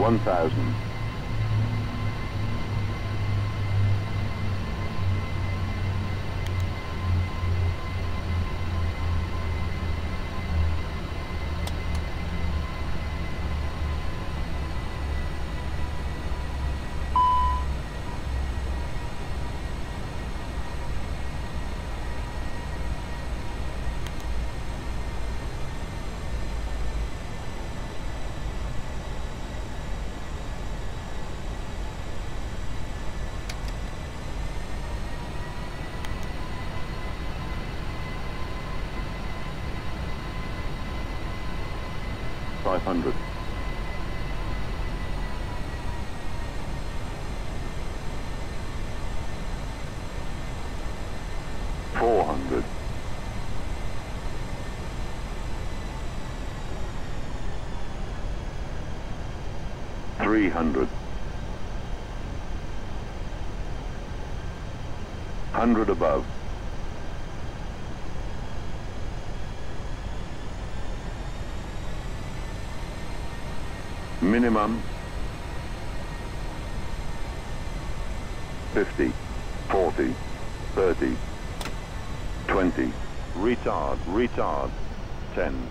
1,000. Five hundred. Four hundred. Three hundred. Hundred above. Minimum 50, 40, 30, 20, retard, retard, 10,